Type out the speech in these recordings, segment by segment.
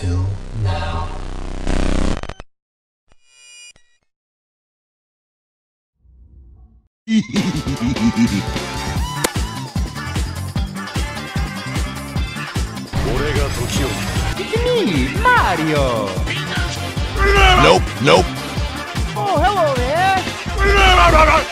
until now. Me, Mario. Nope, nope. Oh, hello there.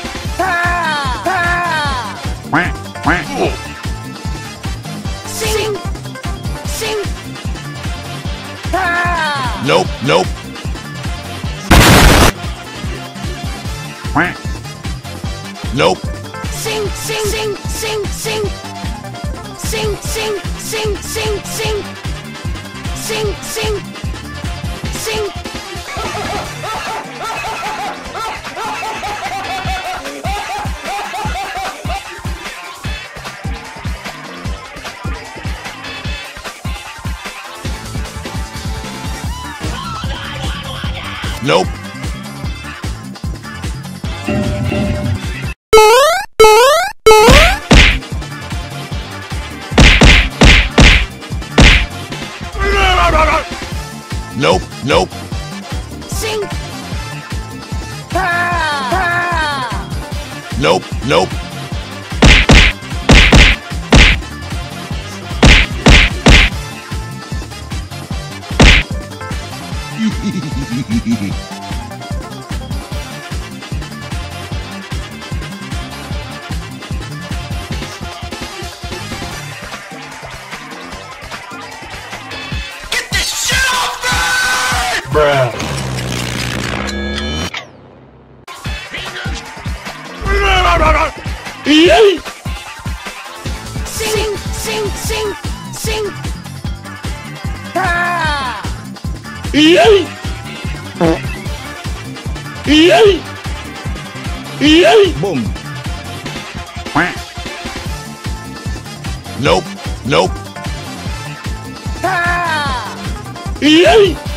Nope. Sing, sing, sing, sing, sing. Sing, sing, sing, sing, sing. Sing, sing. Sing. Nope. Nope. Sink. Ah. Nope, nope. Sing, sing, sing, sing. Boom. Nope, nope. Ah.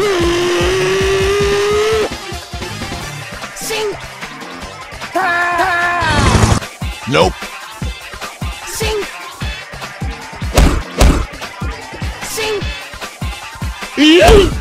Sing, Nope. sing. Sing, sing,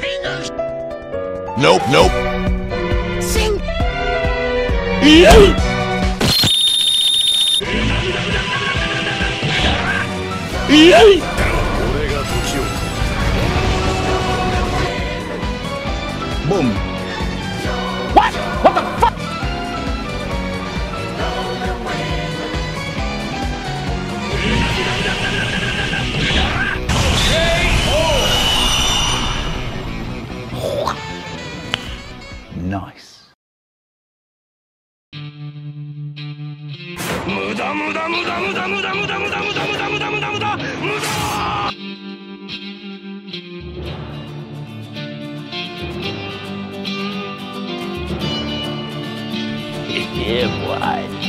Fingers. Nope, nope. Sing. Boom. Nice. yeah, boy.